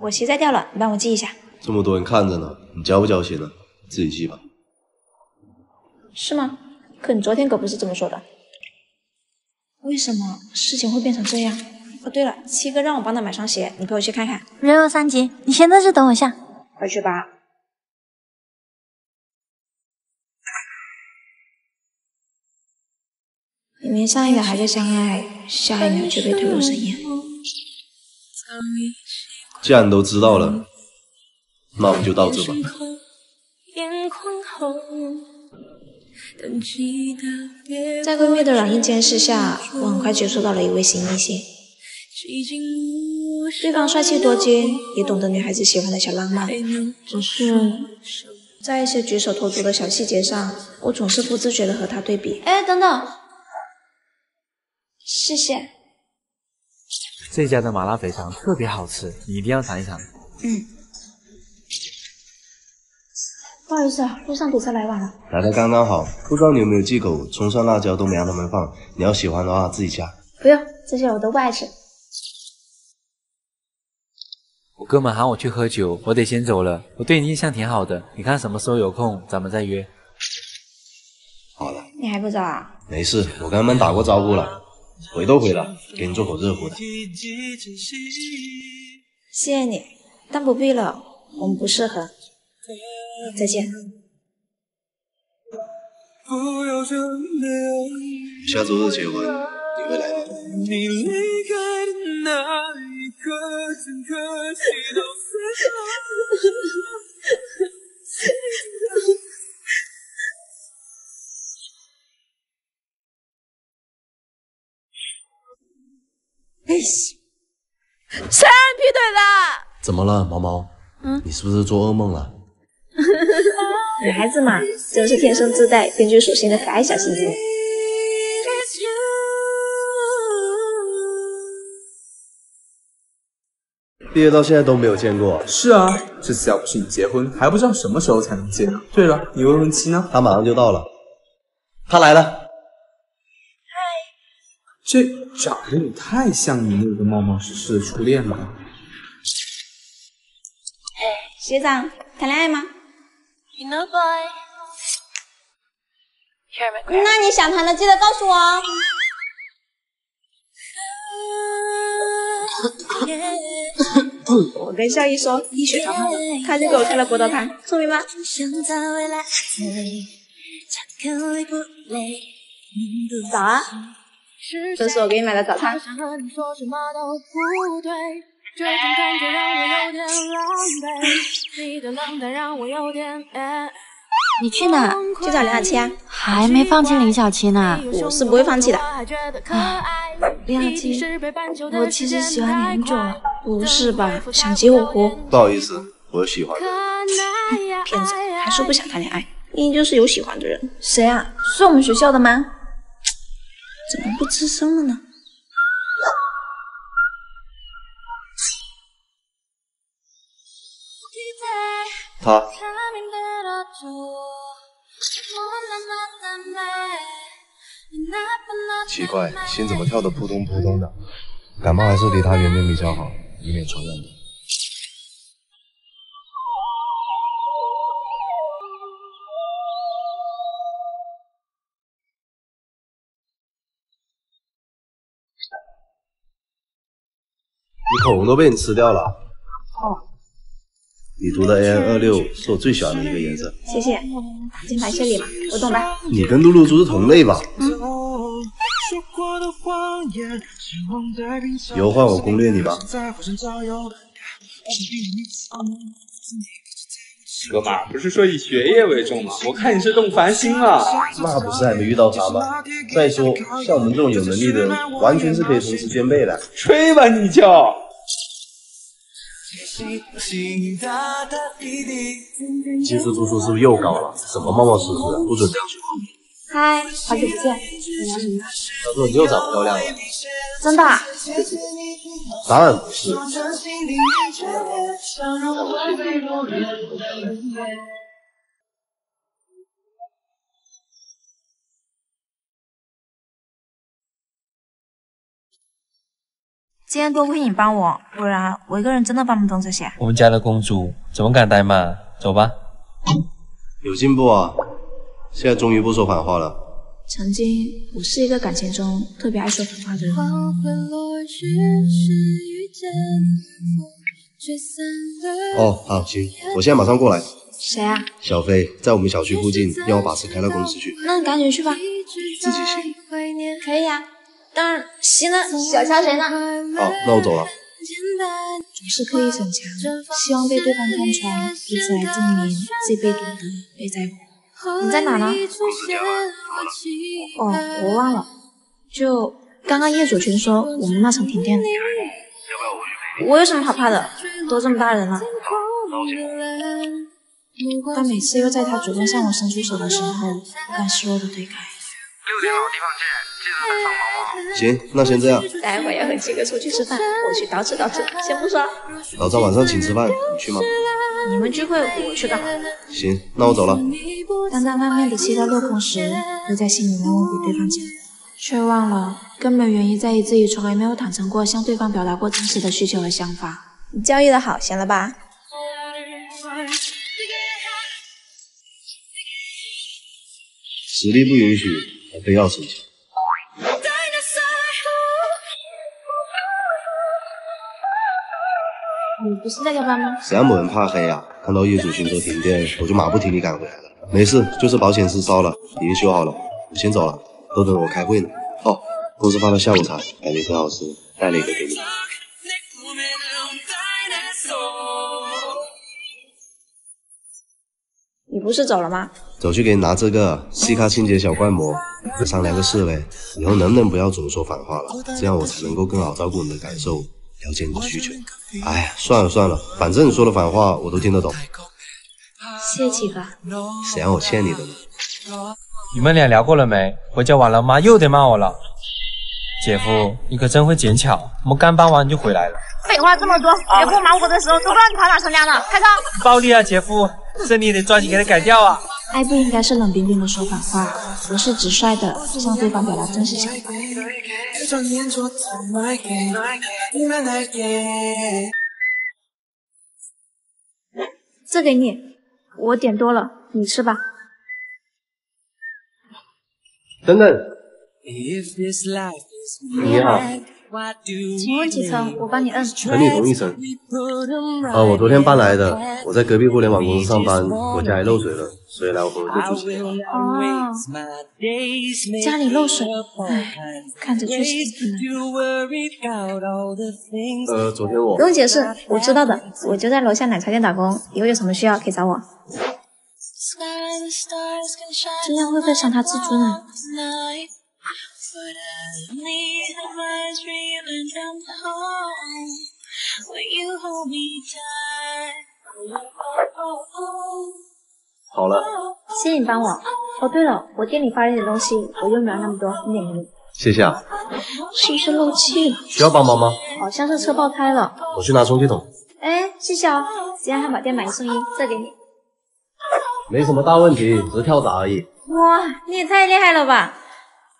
我鞋带掉了，你帮我系一下。这么多人看着呢，你交不交心呢？自己系吧。是吗？可你昨天可不是这么说的。为什么事情会变成这样？哦，对了，七哥让我帮他买双鞋，你陪我去看看。人有三急，你先在这等我一下。快去吧。明明上一秒还在相爱，下一秒就被推入深渊。既然都知道了，那我们就到这吧。在闺蜜的软硬兼施下，我很快接触到了一位新异性。对方帅气多金，也懂得女孩子喜欢的小浪漫。只是在一些举手投足的小细节上，我总是不自觉的和他对比。哎，等等，谢谢。这家的麻辣肥肠特别好吃，你一定要尝一尝。嗯。不好意思啊，路上堵车来晚了。来的刚刚好，不知道你有没有忌口，葱蒜辣椒都没让他们放，你要喜欢的话自己加。不用，这些我都不爱吃。我哥们喊我去喝酒，我得先走了。我对你印象挺好的，你看什么时候有空咱们再约。好了，你还不走啊？没事，我跟他们打过招呼了，回都回了，给你做口热乎的。谢谢你，但不必了，我们不适合。再见。下周日结婚，你会来吗？谁让你劈腿的？怎么了，毛毛？嗯，你是不是做噩梦了？女孩子嘛，就是天生自带根据属性的可爱小心机。毕业到现在都没有见过。是啊，这次要不是你结婚，还不知道什么时候才能见呢。对了，你未婚妻呢？她马上就到了。她来了。嗨。这长得也太像你那个冒冒失失的初恋了。哎，学长，谈恋爱吗？那你想谈的记得告诉我哦。我跟校医说医学长他就给我开了葡萄糖，聪明吗？早啊，这是我给你买的早餐。你去哪？去找林小七啊？还没放弃林小七呢？我是不会放弃的。林小七，我其实喜欢你很久了。不是吧？想急火锅？不好意思，我喜欢的。骗子，还说不想谈恋爱，明明就是有喜欢的人。谁啊？是我们学校的吗？怎么不吱声了呢？他。奇怪，心怎么跳得扑通扑通的？感冒还是离他远点比较好，以免传染你你口红都被你吃掉了。哦。你涂的 AN 二六是我最喜欢的一个颜色。谢谢，金牌谢礼嘛，我懂的。你跟露露猪是同类吧？嗯。以后换我攻略你吧。哥们儿，不是说以学业为重吗？我看你是动凡心了。那不是还没遇到他吗？再说，像我们这种有能力的人，完全是可以同时兼备的。吹吧你就。金丝读书是不是又高了？怎么冒冒失失的，不准这样说话。嗨，好久不见，你要什么？他说你又长漂亮了。真的？当然不是。今天多亏你帮我，不然我一个人真的搬不动这些。我们家的公主怎么敢怠慢？走吧。有进步啊，现在终于不说反话了。曾经我是一个感情中特别爱说反话的人。哦，好，行，我现在马上过来。谁啊？小飞在我们小区附近，让我把车开到公司去。那你赶紧去吧。自己行。可以啊。当然，行了，小瞧谁呢？好，那我走了。总是刻意逞强，希望被对方看穿，以此来证明自己被懂得、被在乎。你在哪呢？哦，我忘了。就刚刚业主群说我们那层停电了。我有什么好怕的？都这么大人了。但每次又在他主动向我伸出手的时候，不敢示弱的推开。六点好地方见，记得带上毛毛。行，那先这样。待会要和七哥出去吃饭，我去捯饬捯饬，先不说。老张晚上请吃饭，你去吗？你们聚会我去干嘛？行，那我走了。当他慢慢的期待落空时，又在心里默默给对方讲，却忘了根本原因在于自己从来没有坦诚过向对方表达过真实的需求和想法。你教育的好，行了吧？实力不允许，还非要逞强。不是在加班吗？谁让某人怕黑呀？看到业主群说停电，我就马不停蹄赶回来了。没事，就是保险丝烧了，已经修好了。我先走了，都等着我开会呢。哦，公司发的下午茶，感觉挺好吃，带了一个给你。你不是走了吗？走去给你拿这个细卡清洁小罐膜，商量个事呗。以后能不能不要总说反话了？这样我才能够更好照顾你的感受，了解你的需求。哎呀，算了算了，反正你说的反话我都听得懂。谢七哥。谁让我欠你的呢？你们俩聊过了没？回家晚了妈又得骂我了。姐夫，你可真会捡巧，我们刚搬完你就回来了。废话这么多，姐夫忙活的时候都不知道你跑哪乘凉了。开车。暴力啊，姐夫，这你得抓紧给他改掉啊。爱不应该是冷冰冰的说反话，而是直率的向对方表达真实想法。这给你，我点多了，你吃吧。等等，你好，请问几层？我帮你摁。等你同一层。啊，我昨天搬来的，我在隔壁互联网公司上班，我家里漏水了，所以来我朋友住几天。哦，家里漏水，唉，看着确实挺难。呃，昨天我不用解释，我知道的，我就在楼下奶茶店打工，以后有什么需要可以找我。这样会不会伤他自尊啊？好了，谢谢你帮我。哦，对了，我店里发了点东西，我用不了那么多，你点给你。谢谢啊。是不是漏气了？需要帮忙吗？好像是车爆胎了。我去拿充气筒。哎，谢谢哦。吉安汉堡店买一送一，这给你。没什么大问题，只是跳闸而已。哇，你也太厉害了吧！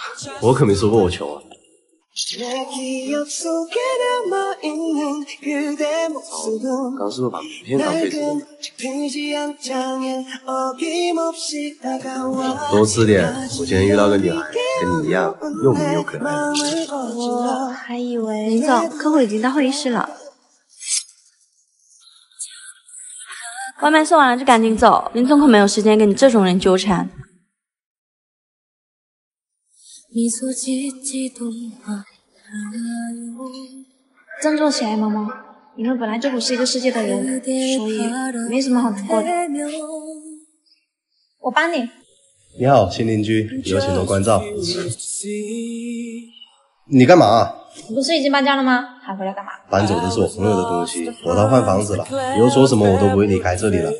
我可没说过我穷啊。刚是不是把名片当废纸了？多吃点，我今天遇到个女孩，跟你一样又美又可爱。我还以为林总，客户已经到会议室了。外卖送完了就赶紧走，林总可没有时间跟你这种人纠缠。振作起来，毛毛，你们本来就不是一个世界的人，所以没什么好难过的。我帮你。你好，新邻居，有请多关照。你干嘛？你不是已经搬家了吗？还回来干嘛？搬走的是我朋友的东西，我要换房子了。以后说什么我都不会离开这里了，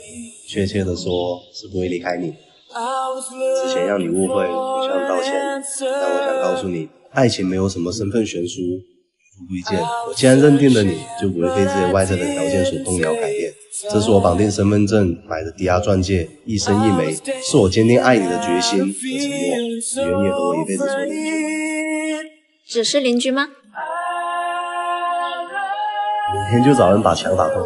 确切的说是不会离开你。之前让你误会，我向道歉。但我想告诉你，爱情没有什么身份悬殊、贵贱。我既然认定了你，就不会被这些外在的条件所动摇改变。这是我绑定身份证买的抵押钻戒，一生一枚，是我坚定爱你的决心和承诺。你愿意和我一辈子做邻居？只是邻居吗？明天就找人把墙打通。